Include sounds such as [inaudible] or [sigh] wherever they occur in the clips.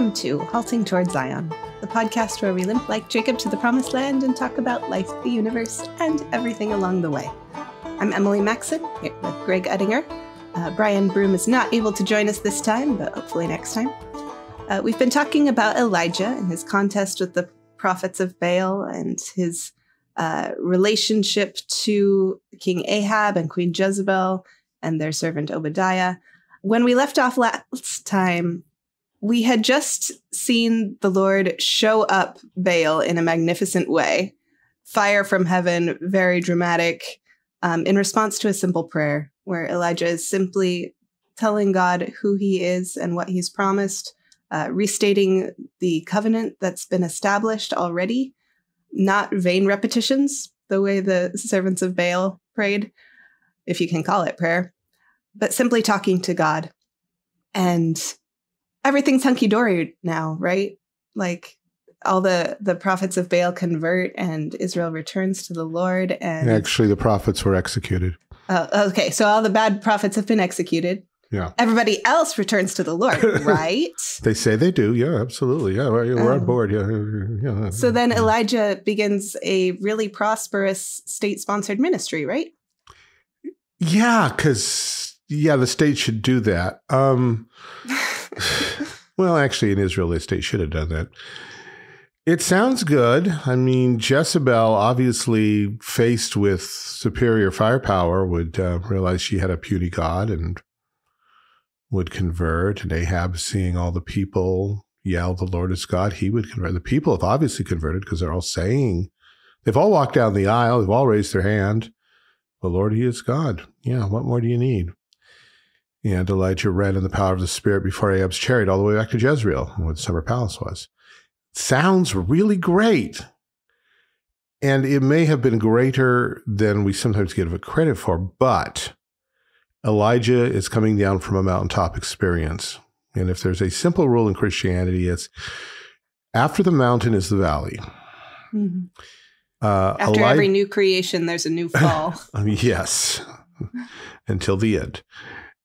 Welcome to Halting Toward Zion, the podcast where we limp like Jacob to the promised land and talk about life, the universe, and everything along the way. I'm Emily Maxon, here with Greg Uttinger. Uh, Brian Broom is not able to join us this time, but hopefully next time. Uh, we've been talking about Elijah and his contest with the prophets of Baal and his uh, relationship to King Ahab and Queen Jezebel and their servant Obadiah. When we left off last time, we had just seen the Lord show up Baal in a magnificent way, fire from heaven, very dramatic, um, in response to a simple prayer where Elijah is simply telling God who he is and what he's promised, uh, restating the covenant that's been established already, not vain repetitions, the way the servants of Baal prayed, if you can call it prayer, but simply talking to God. And everything's hunky dory now, right? Like all the the prophets of Baal convert and Israel returns to the Lord and actually the prophets were executed. Uh, okay, so all the bad prophets have been executed. Yeah. Everybody else returns to the Lord, [laughs] right? they say they do. Yeah, absolutely. Yeah, we're, we're on oh. board. Yeah, yeah. So then Elijah begins a really prosperous state-sponsored ministry, right? Yeah, because yeah, the state should do that. Um, [laughs] [laughs] well, actually, in Israel, the state should have done that. It sounds good. I mean, Jezebel, obviously faced with superior firepower, would uh, realize she had a puny god and would convert. And Ahab, seeing all the people yell, "The Lord is God," he would convert. The people have obviously converted because they're all saying, they've all walked down the aisle, they've all raised their hand. The Lord, He is God. Yeah, what more do you need? And Elijah ran in the power of the Spirit before Ahab's chariot all the way back to Jezreel, where the summer palace was sounds really great. And it may have been greater than we sometimes give it credit for, but Elijah is coming down from a mountaintop experience. And if there's a simple rule in Christianity, it's after the mountain is the valley. Mm-hmm. Uh, after Eli- every new creation, there's a new [laughs] fall. yes, until the end.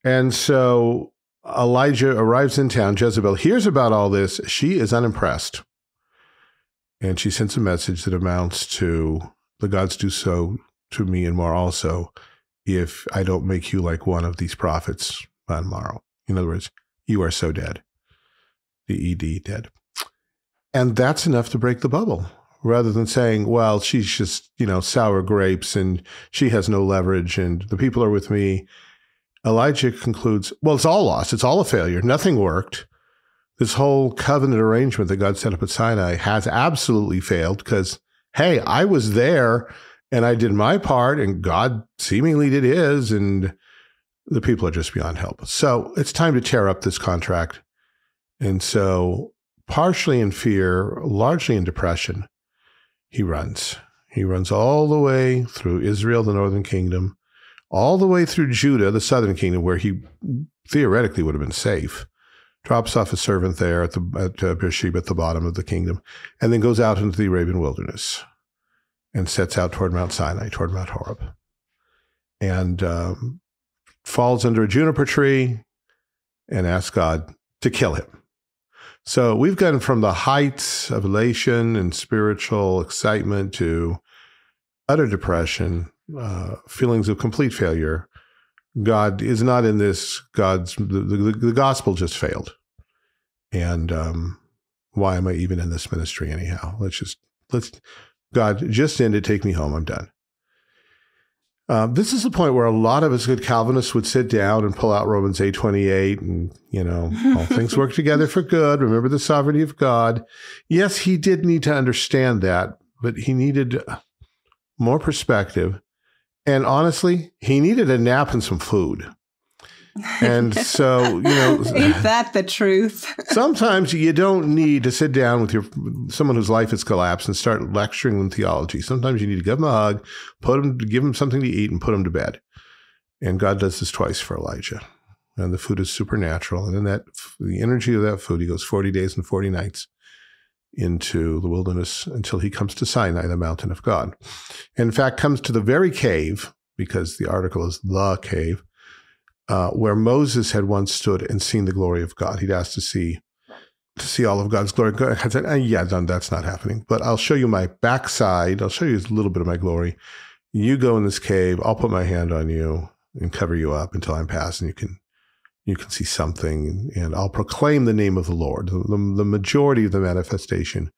And so Elijah arrives in town. Jezebel hears about all this. She is unimpressed. And she sends a message that amounts to the gods do so to me and more also if I don't make you like one of these prophets on morrow. In other words, you are so dead. The ED dead. And that's enough to break the bubble rather than saying, well, she's just, you know, sour grapes and she has no leverage and the people are with me. Elijah concludes, well, it's all lost. It's all a failure. Nothing worked this whole covenant arrangement that God set up at Sinai has absolutely failed because, hey, I was there and I did my part and God seemingly did his, and the people are just beyond help. So it's time to tear up this contract. And so, partially in fear, largely in depression, he runs. He runs all the way through Israel, the northern kingdom, all the way through Judah, the southern kingdom, where he theoretically would have been safe drops off a servant there at the at uh, Beersheba at the bottom of the kingdom, and then goes out into the Arabian wilderness and sets out toward Mount Sinai, toward Mount Horeb, and um, falls under a juniper tree and asks God to kill him. So we've gone from the heights of elation and spiritual excitement to utter depression, uh, feelings of complete failure, God is not in this. God's the, the, the gospel just failed, and um, why am I even in this ministry anyhow? Let's just let's God just end it. Take me home. I'm done. Uh, this is the point where a lot of us good Calvinists would sit down and pull out Romans eight twenty eight, and you know all things work [laughs] together for good. Remember the sovereignty of God. Yes, he did need to understand that, but he needed more perspective and honestly, he needed a nap and some food. And so, you know, [laughs] ain't that the truth? [laughs] sometimes you don't need to sit down with your someone whose life has collapsed and start lecturing them theology. Sometimes you need to give them a hug, put them, give them something to eat, and put them to bed. And God does this twice for Elijah. And the food is supernatural. And in that, the energy of that food, he goes 40 days and 40 nights into the wilderness until he comes to Sinai, the mountain of God. In fact, comes to the very cave, because the article is the cave, uh, where Moses had once stood and seen the glory of God. He'd asked to see to see all of God's glory. I said, eh, yeah, no, that's not happening. But I'll show you my backside. I'll show you a little bit of my glory. You go in this cave. I'll put my hand on you and cover you up until I'm past, and you can you can see something. And I'll proclaim the name of the Lord. The, the, majority of the manifestation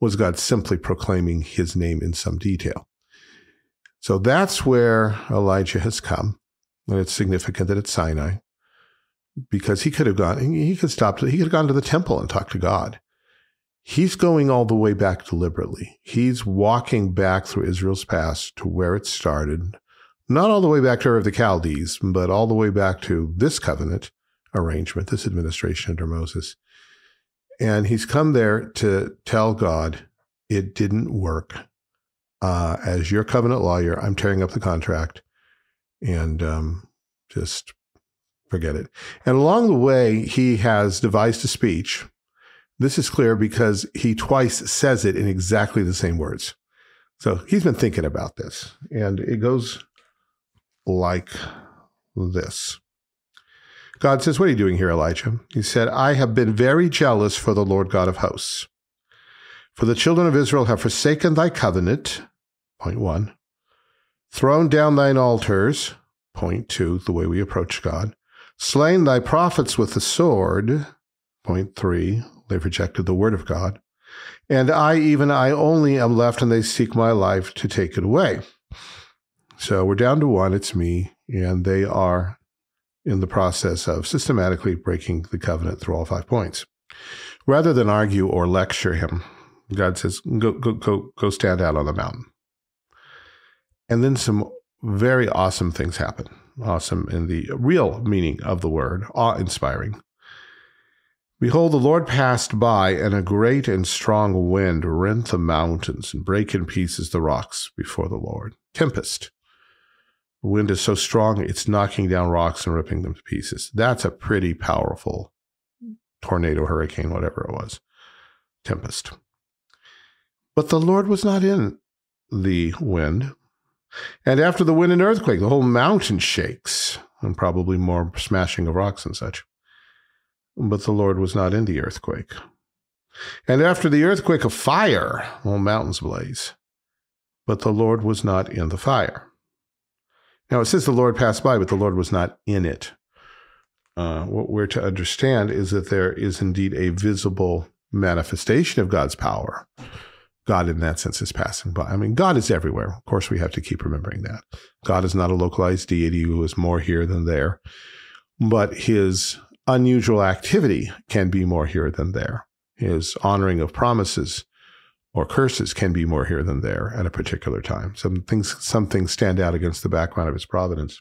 was God simply proclaiming His name in some detail. So that's where Elijah has come, and it's significant that it's Sinai because he could have gone, he could stop, he could have gone to the temple and talked to God. He's going all the way back deliberately. He's walking back through Israel's past to where it started, not all the way back to of the Chaldees, but all the way back to this covenant arrangement, this administration under Moses. And he's come there to tell God, it didn't work. Uh, as your covenant lawyer, I'm tearing up the contract and um, just forget it. And along the way, he has devised a speech. This is clear because he twice says it in exactly the same words. So he's been thinking about this. And it goes like this God says, What are you doing here, Elijah? He said, I have been very jealous for the Lord God of hosts. For the children of Israel have forsaken thy covenant, point one, thrown down thine altars, point two, the way we approach God, slain thy prophets with the sword. Point three, they've rejected the word of God. And I, even I only, am left, and they seek my life to take it away. So we're down to one, it's me, and they are in the process of systematically breaking the covenant through all five points. Rather than argue or lecture him, God says, go, go, go, go stand out on the mountain. And then some very awesome things happen awesome in the real meaning of the word, awe inspiring. Behold, the Lord passed by, and a great and strong wind rent the mountains and brake in pieces the rocks before the Lord. Tempest. Wind is so strong, it's knocking down rocks and ripping them to pieces. That's a pretty powerful tornado, hurricane, whatever it was. Tempest. But the Lord was not in the wind. And after the wind and earthquake, the whole mountain shakes, and probably more smashing of rocks and such. But the Lord was not in the earthquake. And after the earthquake, a fire, all mountains blaze. But the Lord was not in the fire. Now it says the Lord passed by, but the Lord was not in it. Uh, what we're to understand is that there is indeed a visible manifestation of God's power God, in that sense, is passing by. I mean, God is everywhere. Of course, we have to keep remembering that. God is not a localized deity who is more here than there, but his unusual activity can be more here than there. His honoring of promises or curses can be more here than there at a particular time. Some things, some things stand out against the background of his providence.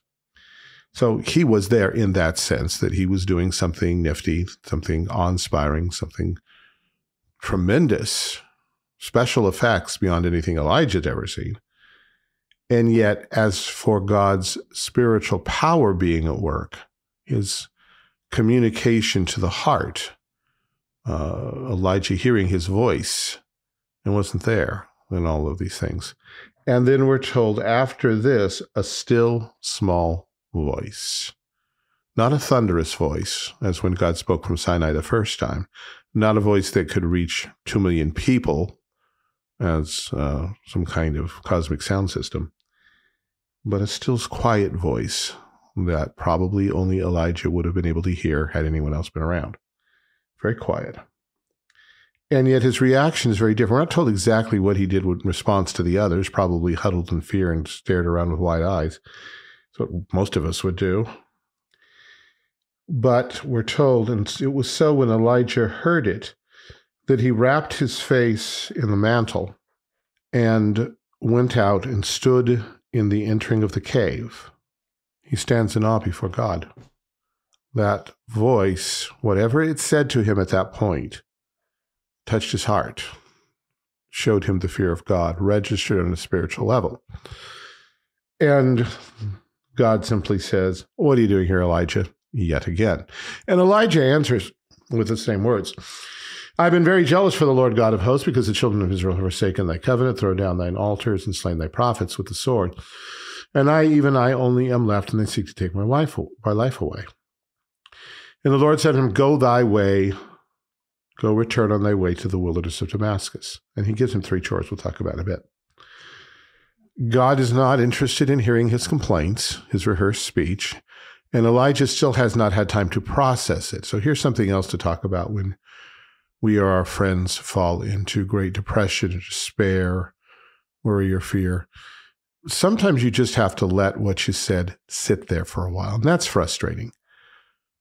So he was there in that sense that he was doing something nifty, something awe-inspiring, something tremendous special effects beyond anything Elijah had ever seen. And yet, as for God's spiritual power being at work, his communication to the heart, uh, Elijah hearing his voice, and wasn't there in all of these things. And then we're told after this, a still small voice. Not a thunderous voice, as when God spoke from Sinai the first time, not a voice that could reach two million people, as uh, some kind of cosmic sound system, but a still quiet voice that probably only Elijah would have been able to hear had anyone else been around. Very quiet. And yet his reaction is very different. We're not told exactly what he did in response to the others, probably huddled in fear and stared around with wide eyes. That's what most of us would do. But we're told, and it was so when Elijah heard it, that he wrapped his face in the mantle and went out and stood in the entering of the cave. He stands in awe before God. That voice, whatever it said to him at that point, touched his heart, showed him the fear of God, registered on a spiritual level. And God simply says, What are you doing here, Elijah? Yet again. And Elijah answers with the same words I've been very jealous for the Lord God of hosts, because the children of Israel have forsaken thy covenant, thrown down thine altars, and slain thy prophets with the sword. And I, even I, only am left, and they seek to take my life, my life away. And the Lord said to him, Go thy way, Go return on thy way to the wilderness of Damascus. And he gives him three chores we'll talk about in a bit. God is not interested in hearing his complaints, his rehearsed speech, and Elijah still has not had time to process it. So here's something else to talk about when we or our friends fall into great depression, despair, worry, or fear. Sometimes you just have to let what you said sit there for a while. And that's frustrating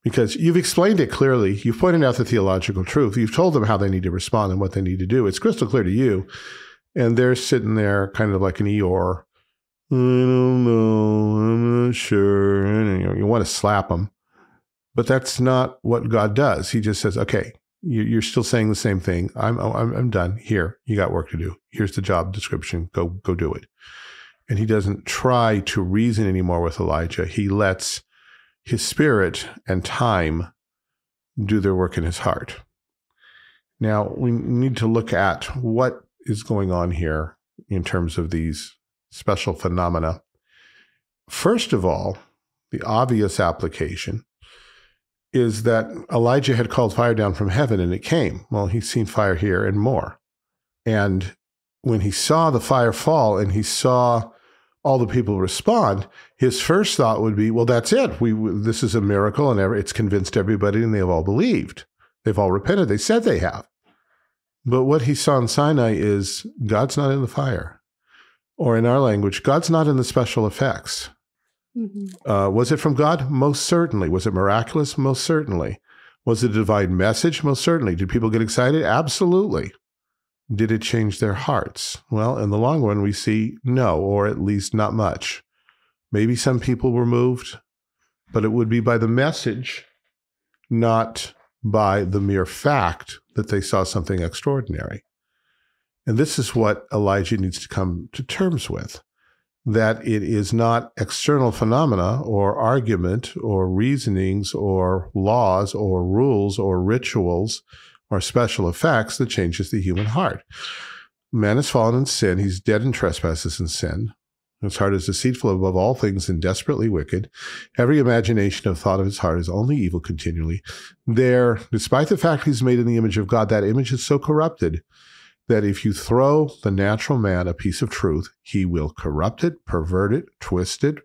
because you've explained it clearly. You've pointed out the theological truth. You've told them how they need to respond and what they need to do. It's crystal clear to you. And they're sitting there kind of like an Eeyore. I don't know. I'm not sure. And, you, know, you want to slap them. But that's not what God does. He just says, okay, you're still saying the same thing. I'm, I'm, I'm done. Here, you got work to do. Here's the job description. Go, go do it. And he doesn't try to reason anymore with Elijah. He lets his spirit and time do their work in his heart. Now, we need to look at what is going on here in terms of these special phenomena. First of all, the obvious application is that Elijah had called fire down from heaven and it came. Well, he's seen fire here and more. And when he saw the fire fall and he saw all the people respond, his first thought would be, well, that's it. We, this is a miracle and it's convinced everybody and they've all believed. They've all repented. They said they have. But what he saw in Sinai is God's not in the fire. Or in our language, God's not in the special effects. Mm-hmm. Uh, was it from God? Most certainly. Was it miraculous? Most certainly. Was it a divine message? Most certainly. Did people get excited? Absolutely. Did it change their hearts? Well, in the long run, we see no, or at least not much. Maybe some people were moved, but it would be by the message, not by the mere fact that they saw something extraordinary. And this is what Elijah needs to come to terms with that it is not external phenomena or argument or reasonings or laws or rules or rituals or special effects that changes the human heart. Man has fallen in sin. He's dead in trespasses and sin. His heart is deceitful above all things and desperately wicked. Every imagination of thought of his heart is only evil continually. There, despite the fact he's made in the image of God, that image is so corrupted that if you throw the natural man a piece of truth, he will corrupt it, pervert it, twist it,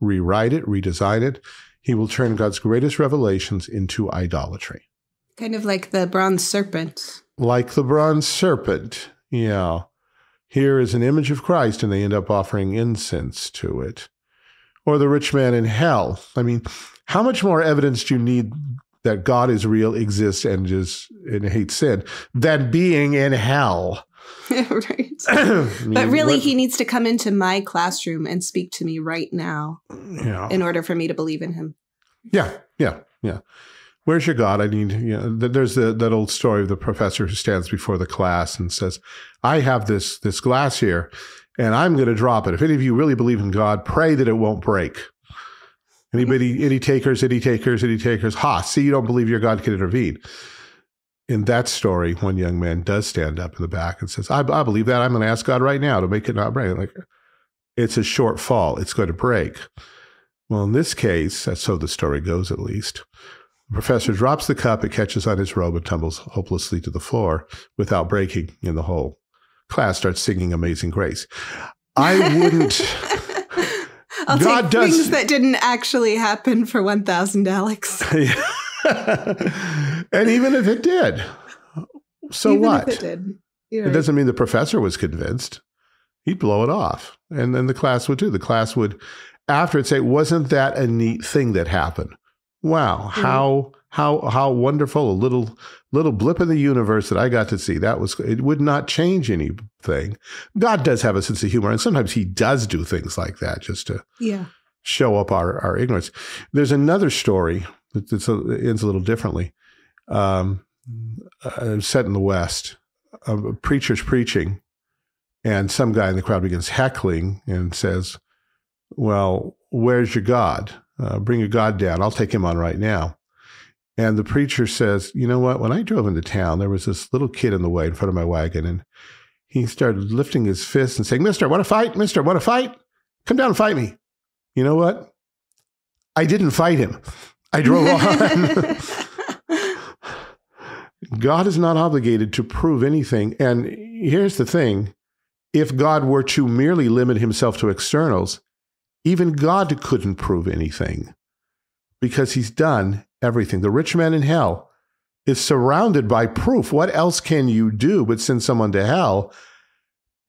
rewrite it, redesign it. He will turn God's greatest revelations into idolatry. Kind of like the bronze serpent. Like the bronze serpent. Yeah. Here is an image of Christ, and they end up offering incense to it. Or the rich man in hell. I mean, how much more evidence do you need that God is real, exists, and is and hates sin than being in hell? [laughs] [clears throat] right. but really, what, he needs to come into my classroom and speak to me right now yeah. in order for me to believe in him. Yeah, yeah, yeah where's your God? I need, you know, there's the, that old story of the professor who stands before the class and says, I have this, this glass here and I'm going to drop it. If any of you really believe in God, pray that it won't break. Anybody, any takers, any takers, any takers? Ha, see, you don't believe your God can intervene. In that story, one young man does stand up in the back and says, I, I believe that. I'm going to ask God right now to make it not break. Like, it's a short fall. It's going to break. Well, in this case, that's so the story goes at least. The professor drops the cup, it catches on his robe and tumbles hopelessly to the floor without breaking in the hole. Class starts singing Amazing Grace. I wouldn't. [laughs] I'll God take does, things that didn't actually happen for 1,000 Alex. [laughs] and even if it did, so even what? it did. It doesn't mean the professor was convinced. He'd blow it off. And then the class would too. The class would, after it say, wasn't that a neat thing that happened? Wow, how how how wonderful a little little blip in the universe that I got to see. That was it would not change anything. God does have a sense of humor, and sometimes He does do things like that just to yeah show up our our ignorance. There's another story that ends a little differently, um, uh, set in the West. A preacher's preaching, and some guy in the crowd begins heckling and says, "Well, where's your God?" Uh, bring your God down. I'll take him on right now. And the preacher says, You know what? When I drove into town, there was this little kid in the way in front of my wagon. And he started lifting his fist and saying, Mister, want to fight? Mister, want to fight? Come down and fight me. You know what? I didn't fight him. I drove [laughs] on. God is not obligated to prove anything. And here's the thing if God were to merely limit himself to externals, even God couldn't prove anything because he's done everything. The rich man in hell is surrounded by proof. What else can you do but send someone to hell?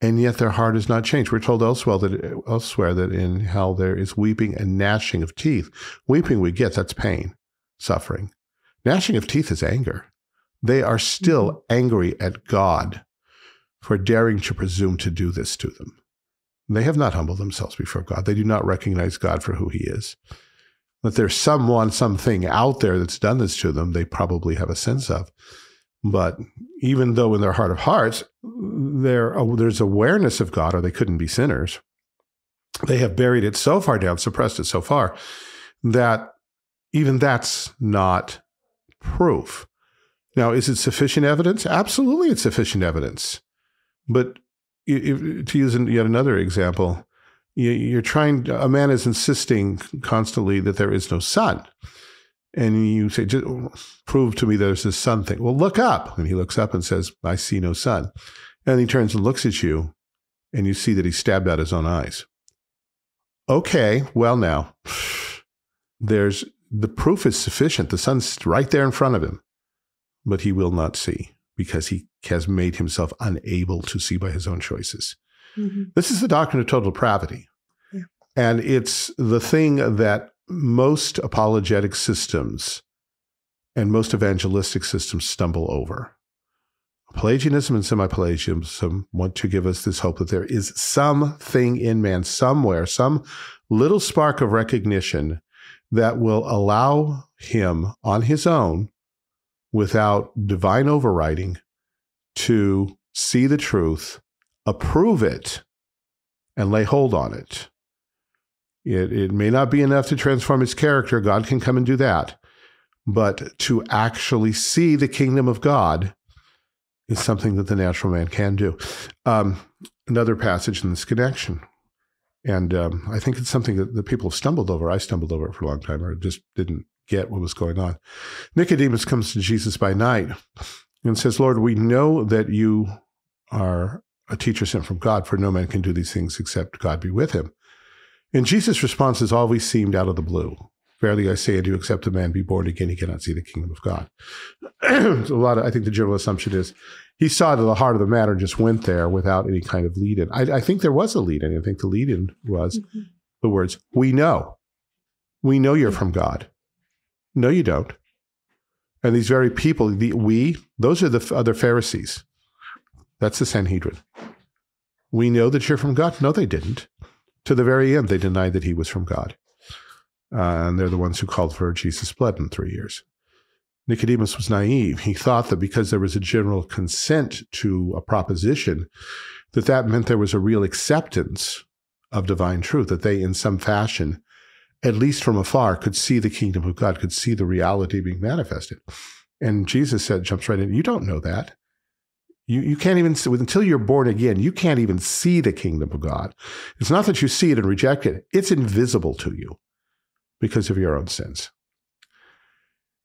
And yet their heart is not changed. We're told elsewhere that, elsewhere that in hell there is weeping and gnashing of teeth. Weeping we get, that's pain, suffering. Gnashing of teeth is anger. They are still mm-hmm. angry at God for daring to presume to do this to them. They have not humbled themselves before God. They do not recognize God for who he is. That there's someone, something out there that's done this to them, they probably have a sense of. But even though in their heart of hearts, oh, there's awareness of God, or they couldn't be sinners, they have buried it so far down, suppressed it so far, that even that's not proof. Now, is it sufficient evidence? Absolutely, it's sufficient evidence. But if, to use yet another example, you're trying, a man is insisting constantly that there is no sun. And you say, prove to me there's this sun thing. Well, look up. And he looks up and says, I see no sun. And he turns and looks at you, and you see that he stabbed out his own eyes. Okay, well, now, there's the proof is sufficient. The sun's right there in front of him, but he will not see because he has made himself unable to see by his own choices. Mm-hmm. This is the doctrine of total depravity. Yeah. And it's the thing that most apologetic systems and most evangelistic systems stumble over. Pelagianism and semi Pelagianism want to give us this hope that there is something in man somewhere, some little spark of recognition that will allow him on his own without divine overriding to see the truth, approve it, and lay hold on it. It, it may not be enough to transform his character. God can come and do that. But to actually see the kingdom of God is something that the natural man can do. Um, another passage in this connection. And um, I think it's something that the people have stumbled over. I stumbled over it for a long time or just didn't get what was going on. Nicodemus comes to Jesus by night and says, Lord, we know that you are a teacher sent from God, for no man can do these things except God be with him. And Jesus' response has always seemed out of the blue. Verily I say unto you, except a man be born again, he cannot see the kingdom of God. [clears throat] a lot of, I think the general assumption is he saw to the heart of the matter and just went there without any kind of lead in. I, I think there was a lead in. I think the lead in was mm-hmm. the words, We know. We know you're from God. No, you don't. And these very people, the we, those are the other Pharisees. That's the Sanhedrin. We know that you're from God. No, they didn't. To the very end, they denied that he was from God. Uh, and they're the ones who called for Jesus' blood in three years. Nicodemus was naive. He thought that because there was a general consent to a proposition, that that meant there was a real acceptance of divine truth, that they, in some fashion, at least from afar, could see the kingdom of God, could see the reality being manifested. And Jesus said, jumps right in, you don't know that. You, you can't even see, until you're born again, you can't even see the kingdom of God. It's not that you see it and reject it, it's invisible to you because of your own sins.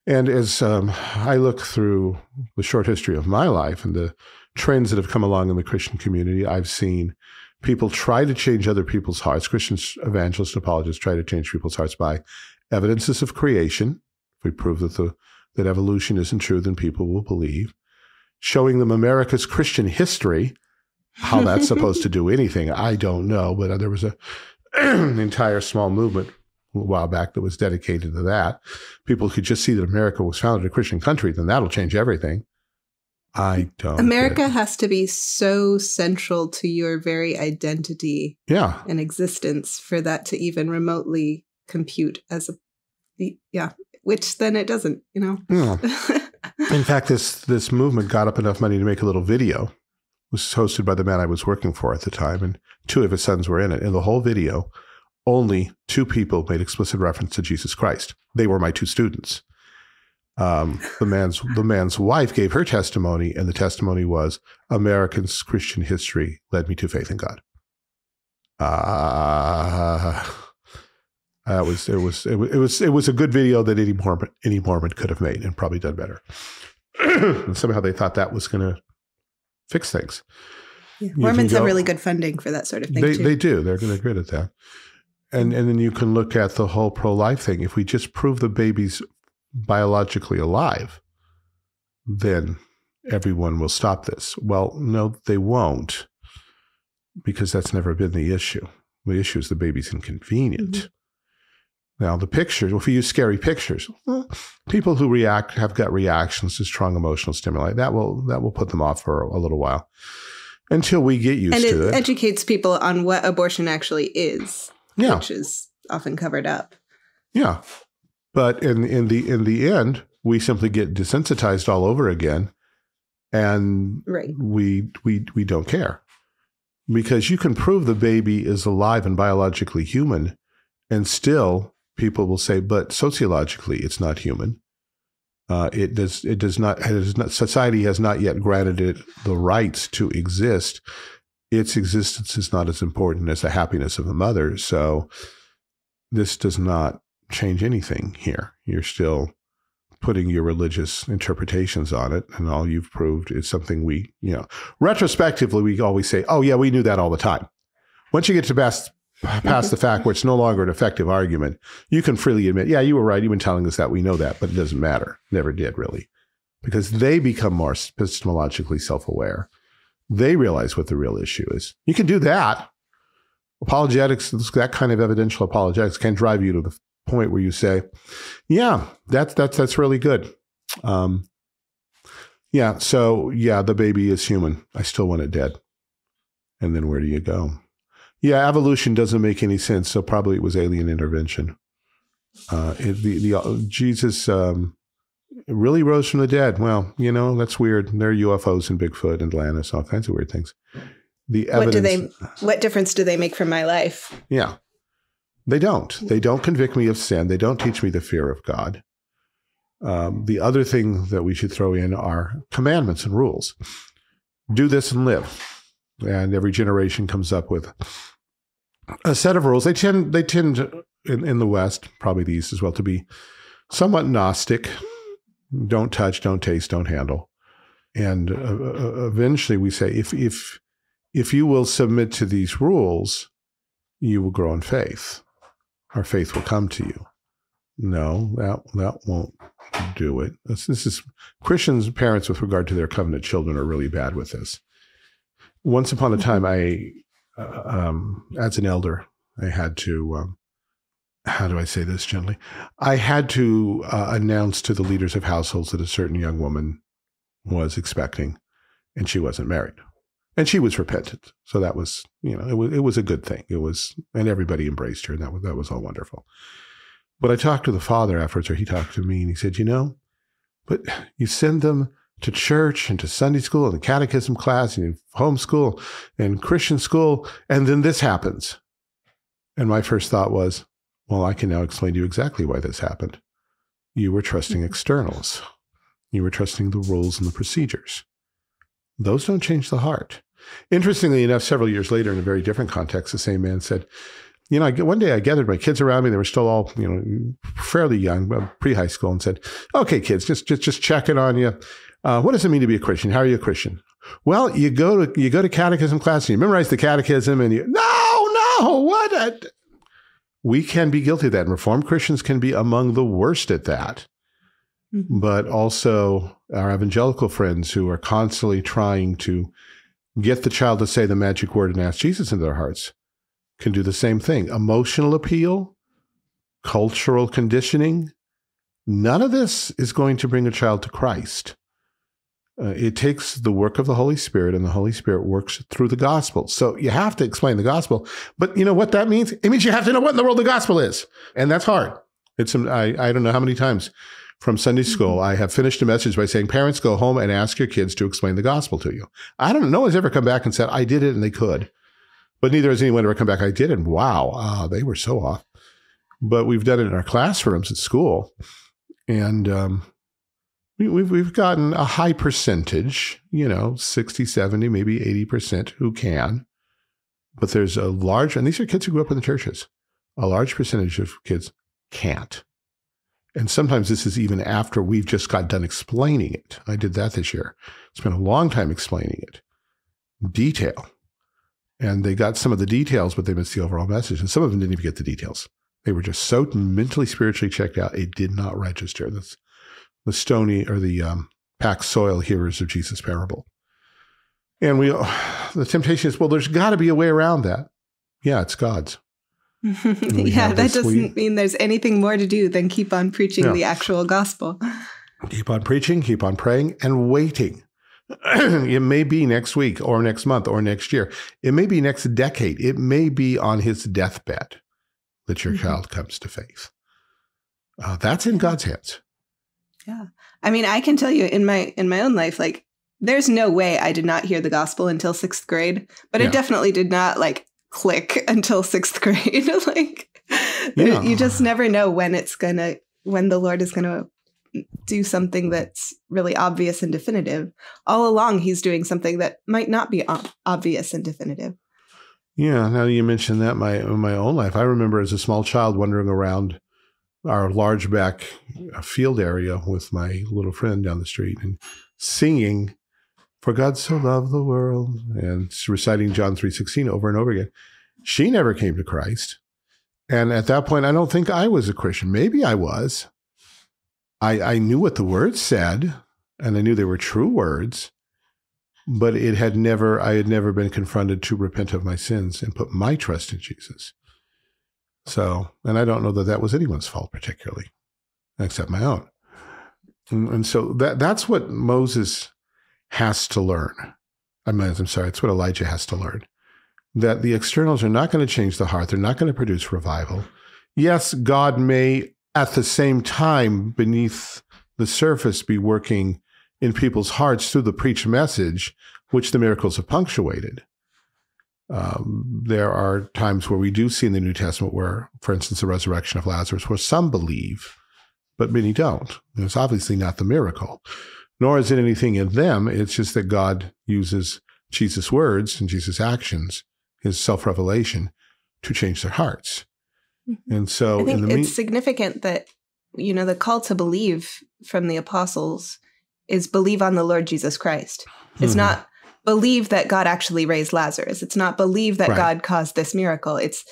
And as um, I look through the short history of my life and the trends that have come along in the Christian community, I've seen people try to change other people's hearts. Christians, evangelists, apologists try to change people's hearts by evidences of creation. If we prove that the that evolution isn't true, then people will believe. Showing them America's Christian history, how that's [laughs] supposed to do anything, I don't know. But uh, there was a [clears throat] an entire small movement a while back that was dedicated to that. People could just see that America was founded a Christian country, then that'll change everything. I don't. America has to be so central to your very identity yeah. and existence for that to even remotely compute as a yeah, which then it doesn't, you know. Yeah. [laughs] In fact, this this movement got up enough money to make a little video. It was hosted by the man I was working for at the time, and two of his sons were in it. In the whole video, only two people made explicit reference to Jesus Christ. They were my two students. Um, the man's the man's wife gave her testimony, and the testimony was Americans' Christian history led me to faith in God. Uh, that was it was it was it was it was a good video that any Mormon any Mormon could have made and probably done better. [clears throat] and somehow they thought that was going to fix things. Yeah. Mormons can have really good funding for that sort of thing They too. they do. They're they're good at that. And and then you can look at the whole pro life thing. If we just prove the baby's biologically alive, then everyone will stop this. Well, no, they won't, because that's never been the issue. The issue is the baby's inconvenient. Mhm. Now the pictures, if we use scary pictures, well, people who react have got reactions to strong emotional stimuli. That will that will put them off for a little while until we get used and it, to it. educates people on what abortion actually is, yeah, which is often covered up. Yeah. But in in the in the end, we simply get desensitized all over again and Right. we we we don't care. Because you can prove the baby is alive and biologically human and still people will say but sociologically it's not human. Uh, it does it does not, it not society has not yet granted it the rights to exist. Its existence is not as important as the happiness of the mother. So this does not change anything here. You're still putting your religious interpretations on it, and all you've proved is something we, you know, retrospectively, we always say, oh, yeah, we knew that all the time. Once you get to past, past the [laughs] fact where it's no longer an effective argument, you can freely admit, yeah, you were right. You've been telling us that. We know that, but it doesn't matter. Never did, really. Because they become more epistemologically self aware. They realize what the real issue is. You can do that apologetics, that kind of evidential apologetics can drive you to the point where you say, yeah, that's, that's, that's really good. Um, yeah. So yeah, the baby is human. I still want it dead. And then where do you go? Yeah. Evolution doesn't make any sense. So probably it was alien intervention. Uh, it, the, the, uh, Jesus, um, really rose from the dead. Well, you know, that's weird. There are UFOs and Bigfoot and Atlantis, all kinds of weird things. The What do evidence, they? What difference do they make for my life? yeah. They don't. They don't convict me of sin. They don't teach me the fear of God. Um, the other thing that we should throw in are commandments and rules. Do this and live. And every generation comes up with a set of rules. They tend, they tend in, in the West, probably the East as well, to be somewhat Gnostic. Don't touch, don't taste, don't handle. And uh, uh, eventually we say, if, if, if you will submit to these rules, you will grow in faith. Our faith will come to you. No, that that won't do it. This, this is Christians' parents with regard to their covenant children are really bad with this. Once upon a time, I, uh, um, as an elder, I had to. Um, how do I say this gently? I had to uh, announce to the leaders of households that a certain young woman was expecting, and she wasn't married and she was repentant. So that was, you know, it was it was a good thing. It was, and everybody embraced her, and that was that was all wonderful. But I talked to the father afterwards, or he talked to me, and he said, you know, but you send them to church and to Sunday school and the catechism class and homeschool and Christian school, and then this happens. And my first thought was, well, I can now explain to you exactly why this happened. You were trusting mm-hmm. externals. You were trusting the rules and the procedures. Those don't change the heart. Interestingly enough, several years later, in a very different context, the same man said, "You know, I, one day I gathered my kids around me. They were still all, you know, fairly young, pre high school, and said, "Okay, kids, just just just checking on you. Uh, what does it mean to be a Christian? How are you a Christian? Well, you go to you go to catechism class and you memorize the catechism, and you no, no, what? A, we can be guilty of that, and Reformed Christians can be among the worst at that." but also our evangelical friends who are constantly trying to get the child to say the magic word and ask Jesus into their hearts can do the same thing. Emotional appeal, cultural conditioning, none of this is going to bring a child to Christ. Uh, it takes the work of the Holy Spirit, and the Holy Spirit works through the gospel. So you have to explain the gospel. But you know what that means? It means you have to know what in the world the gospel is. And that's hard. It's, I, I don't know how many times from Sunday school, I have finished a message by saying, parents, go home and ask your kids to explain the gospel to you. I don't know. No one's ever come back and said, I did it and they could. But neither has anyone ever come back, I did it. And wow, ah, they were so off. But we've done it in our classrooms at school. And um, we, we've, we've gotten a high percentage, you know, 60, 70, maybe 80% who can. But there's a large, and these are kids who grew up in the churches, a large percentage of kids can't. And sometimes this is even after we've just got done explaining it. I did that this year. Spent a long time explaining it, detail. And they got some of the details, but they missed the overall message. And some of them didn't even get the details. They were just so mentally, spiritually checked out, it did not register. That's the stony or the um, packed soil hearers of Jesus' parable. And we, [sighs] the temptation is, well, there's got to be a way around that. Yeah, it's God's. [laughs] yeah, that doesn't we, mean there's anything more to do than keep on preaching yeah. the actual gospel. Keep on preaching, keep on praying, and waiting. [clears throat] it may be next week or next month or next year. It may be next decade. It may be on his deathbed that your mm-hmm. child comes to faith. Uh, that's in God's hands. Yeah. I mean, I can tell you in my in my own life, like there's no way I did not hear the gospel until sixth grade, but yeah. it definitely did not like click [laughs] until sixth grade. [laughs] like yeah. you just never know when it's gonna when the Lord is gonna do something that's really obvious and definitive. All along, he's doing something that might not be obvious and definitive. Yeah, now you mentioned that my in my own life, I remember as a small child wandering around our large back uh, field area with my little friend down the street and singing for God so loved the world and reciting John 3:16 over and over again. She never came to Christ. And at that point, I don't think I was a Christian. Maybe I was. I, I knew what the words said, and I knew they were true words, but it had never, I had never been confronted to repent of my sins and put my trust in Jesus. So, and I don't know that that was anyone's fault particularly, except my own. And, and so that that's what Moses has to learn. I mean, I'm sorry, it's what Elijah has to learn. That the externals are not going to change the heart. They're not going to produce revival. Yes, God may at the same time beneath the surface be working in people's hearts through the preached message, which the miracles have punctuated. Um, there are times where we do see in the New Testament where, for instance, the resurrection of Lazarus, where some believe, but many don't. It's obviously not the miracle nor is it anything in them. It's just that God uses Jesus' words and Jesus' actions, his self revelation, to change their hearts. Mm-hmm. And so, I think it's mean- significant that you know the call to believe from the apostles is believe on the Lord Jesus Christ. It's mm-hmm. not believe that God actually raised Lazarus. It's not believe that right. God caused this miracle. It's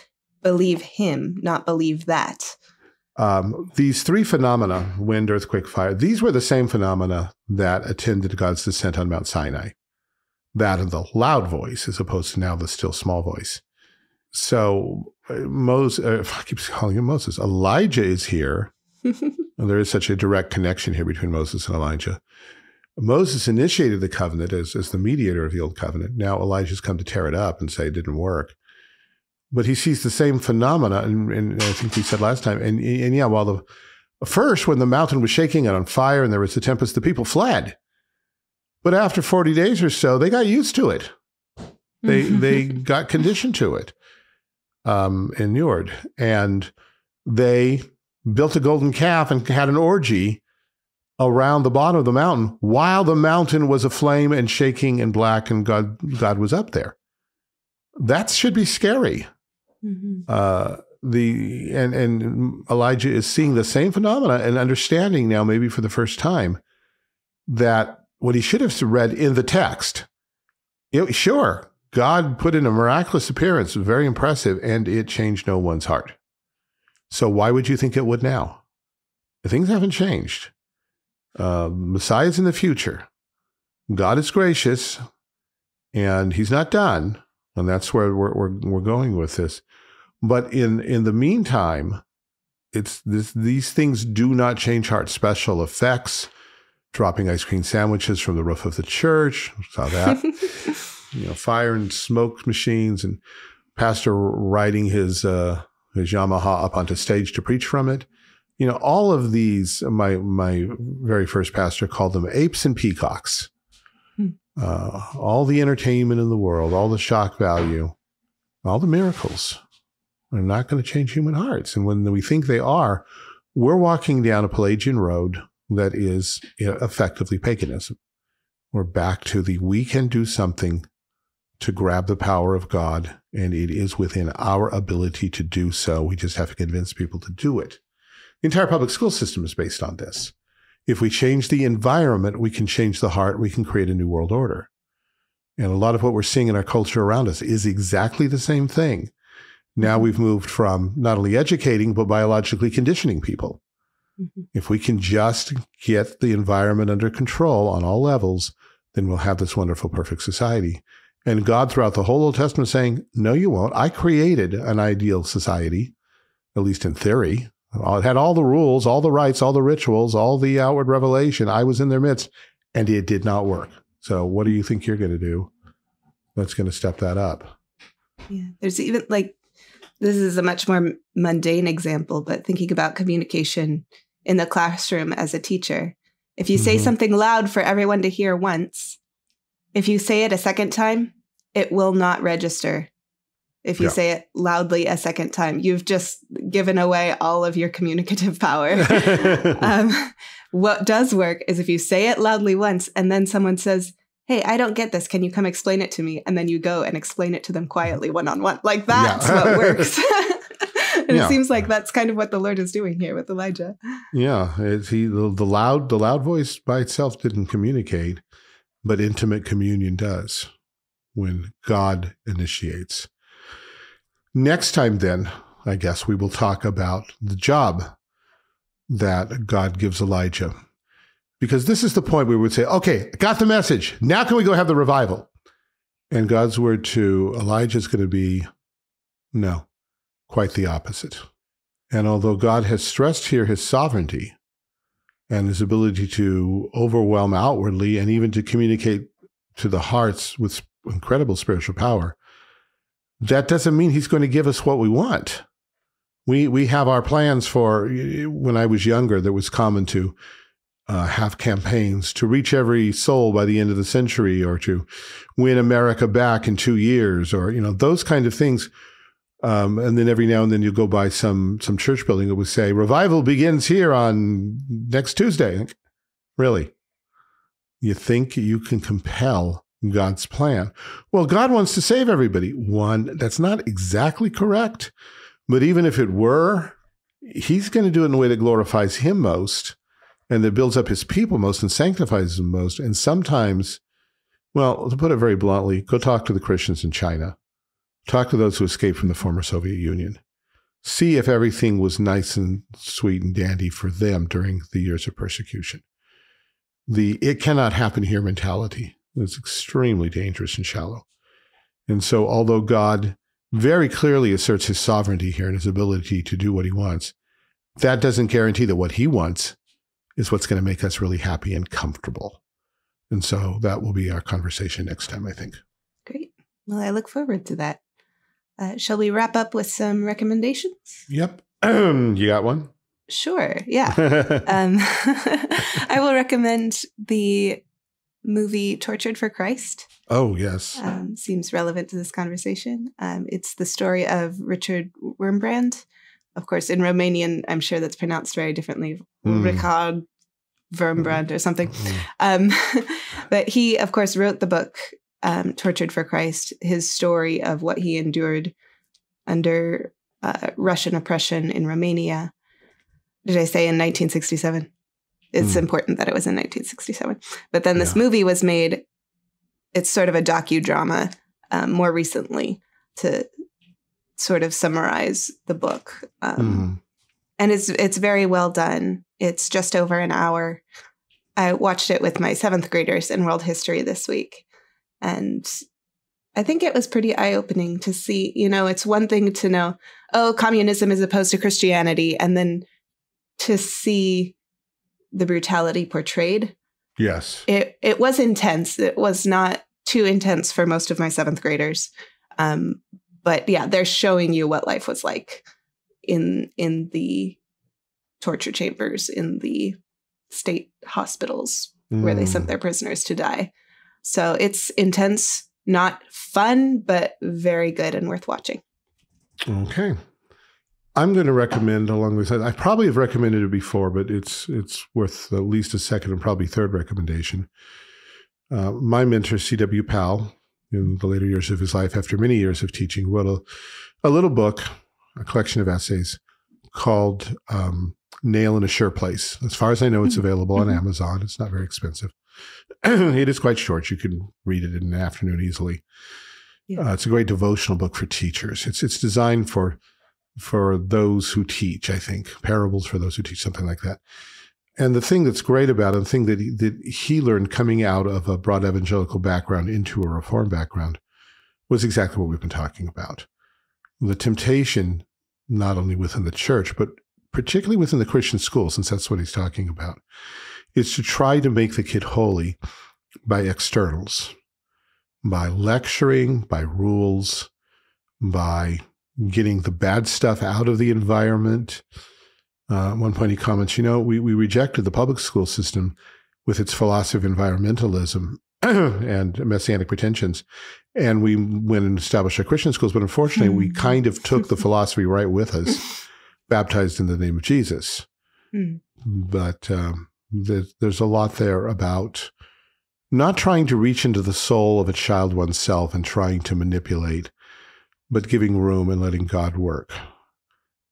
believe Him, not believe that. Um, these three phenomena wind, earthquake, fire these were the same phenomena that attended God's descent on Mount Sinai. That of the loud voice, as opposed to now the still small voice. So, uh, Moses, uh, [laughs] I keep calling him Moses, Elijah is here. [laughs] And there is such a direct connection here between Moses and Elijah. Moses initiated the covenant as, as the mediator of the old covenant. Now Elijah's come to tear it up and say it didn't work but he sees the same phenomena, and, and I think we said last time. And, and yeah, while the first, when the mountain was shaking and on fire and there was a tempest, the people fled. But after 40 days or so, they got used to it. They [laughs] they got conditioned to it, um, inured, and they built a golden calf and had an orgy around the bottom of the mountain while the mountain was aflame and shaking and black, and God God was up there. That should be scary. Mm-hmm. Uh, the and and Elijah is seeing the same phenomena and understanding now, maybe for the first time, that what he should have read in the text. It, sure, God put in a miraculous appearance, very impressive, and it changed no one's heart. So why would you think it would now? Things haven't changed. Uh, Messiah's in the future. God is gracious, and He's not done, and that's where we're we're, we're going with this. But in in the meantime, it's this, these things do not change heart. Special effects, dropping ice cream sandwiches from the roof of the church, saw that. [laughs] you know, fire and smoke machines, and pastor riding his uh, his Yamaha up onto stage to preach from it. You know, all of these. My my very first pastor called them apes and peacocks. Uh, all the entertainment in the world, all the shock value, all the miracles are not going to change human hearts. And when we think they are, we're walking down a Pelagian road that is effectively paganism. We're back to the we can do something to grab the power of God, and it is within our ability to do so. We just have to convince people to do it. The entire public school system is based on this. If we change the environment, we can change the heart, we can create a new world order. And a lot of what we're seeing in our culture around us is exactly the same thing. Now we've moved from not only educating, but biologically conditioning people. Mm-hmm. If we can just get the environment under control on all levels, then we'll have this wonderful, perfect society. And God, throughout the whole Old Testament, saying, No, you won't. I created an ideal society, at least in theory. It had all the rules, all the rights, all the rituals, all the outward revelation. I was in their midst, and it did not work. So, what do you think you're going to do that's going to step that up? Yeah. There's even like, this is a much more mundane example, but thinking about communication in the classroom as a teacher. If you say mm-hmm. something loud for everyone to hear once, if you say it a second time, it will not register. If you yeah. say it loudly a second time, you've just given away all of your communicative power. [laughs] um, what does work is if you say it loudly once and then someone says, Hey, I don't get this. Can you come explain it to me? And then you go and explain it to them quietly one on one. Like that's [laughs] [laughs] yeah. what works. and yeah. it seems like that's kind of what the Lord is doing here with Elijah. Yeah, he the, the loud the loud voice by itself didn't communicate, but intimate communion does when God initiates. Next time, then, I guess we will talk about the job that God gives Elijah. Because this is the point where we would say, okay, got the message. Now can we go have the revival? And God's word to Elijah is going to be no, quite the opposite. And although God has stressed here his sovereignty and his ability to overwhelm outwardly and even to communicate to the hearts with incredible spiritual power, that doesn't mean he's going to give us what we want. We we have our plans for. When I was younger, that was common to uh, have campaigns to reach every soul by the end of the century, or to win America back in two years, or you know those kind of things. Um, and then every now and then you go by some some church building that would say revival begins here on next Tuesday. Really, you think you can compel God's plan. Well, God wants to save everybody. One, that's not exactly correct. But even if it were, He's going to do it in a way that glorifies Him most and that builds up His people most and sanctifies them most. And sometimes, well, to put it very bluntly, go talk to the Christians in China, talk to those who escaped from the former Soviet Union. See if everything was nice and sweet and dandy for them during the years of persecution. The it cannot happen here mentality it's extremely dangerous and shallow. And so, although God very clearly asserts his sovereignty here and his ability to do what he wants, that doesn't guarantee that what he wants is what's going to make us really happy and comfortable. And so that will be our conversation next time, I think. Great. Well, I look forward to that. Uh, shall we wrap up with some recommendations? Yep. [clears throat] you got one? Sure. Yeah. [laughs] um, [laughs] I will recommend the movie Tortured for Christ. Oh, yes. Um, seems relevant to this conversation. Um, it's the story of Richard Wurmbrand. Of course, in Romanian, I'm sure that's pronounced very differently. Mm. Richard Wurmbrand or something. Mm. Um, [laughs] but he, of course, wrote the book um, Tortured for Christ, his story of what he endured under uh, Russian oppression in Romania. Did I say in 1967? It's mm. important that it was in 1967. But then this yeah. movie was made. It's sort of a docudrama um, more recently to sort of summarize the book, um, mm. and it's it's very well done. It's just over an hour. I watched it with my seventh graders in world history this week, and I think it was pretty eye opening to see. You know, it's one thing to know, oh, communism is opposed to Christianity, and then to see the brutality portrayed. Yes. It it was intense. It was not too intense for most of my seventh graders. Um, but yeah, they're showing you what life was like in in the torture chambers in the state hospitals mm. where they sent mm. their prisoners to die. So it's intense, not fun, but very good and worth watching. Okay. I'm going to recommend along with that. I probably have recommended it before, but it's it's worth at least a second and probably third recommendation. Uh, my mentor, C.W. Powell, in the later years of his life, after many years of teaching, wrote a, a little book, a collection of essays called um, Nail in a Sure Place. As far as I know, it's Mm-hmm. available on Mhm. Amazon. It's not very expensive. [clears throat] it is quite short. You can read it in an afternoon easily. Yeah. Uh, it's a great devotional book for teachers. It's it's designed for for those who teach. I think parables for those who teach, something like that. And the thing that's great about it, the thing that he, that he learned coming out of a broad evangelical background into a reform background, was exactly what we've been talking about. The temptation, not only within the church, but particularly within the Christian school, since that's what he's talking about, is to try to make the kid holy by externals, by lecturing, by rules, by getting the bad stuff out of the environment. Uh, at one point, he comments, you know, we, we rejected the public school system with its philosophy of environmentalism [clears throat] and messianic pretensions. And we went and established our Christian schools. But unfortunately, we Hmm. kind of took the [laughs] philosophy right with us, [laughs] baptized in the name of Jesus. Hmm. But um, there's, there's a lot there about not trying to reach into the soul of a child oneself and trying to manipulate, but giving room and letting God work.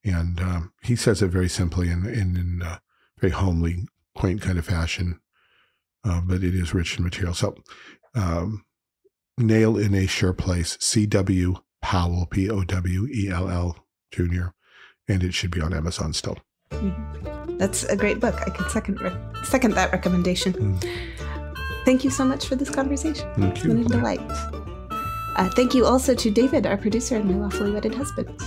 And um, he says it very simply and in, in, a very homely, quaint kind of fashion, uh, but it is rich in material. So, um, Nail in a Sure Place, C.W. Powell, P O W E L L Jr., and it should be on Amazon still. That's a great book. I can second re- second that recommendation. Mm. Thank you so much for this conversation. Thank It's been a you. delight. Uh, thank you also to David, our producer and my lawfully wedded husband.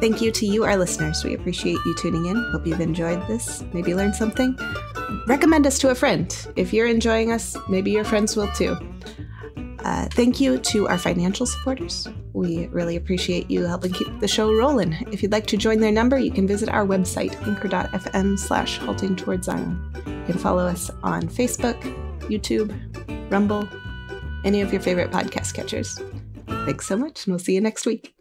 Thank you to you, our listeners. We appreciate you tuning in. Hope you've enjoyed this. Maybe learned something. Recommend us to a friend. If you're enjoying us, maybe your friends will too. Uh, thank you to our financial supporters. We really appreciate you helping keep the show rolling. If you'd like to join their number, you can visit our website, anchor.fm slash halting towards Zion. You can follow us on Facebook, YouTube, Rumble, any of your favorite podcast catchers. Thanks so much, and we'll see you next week.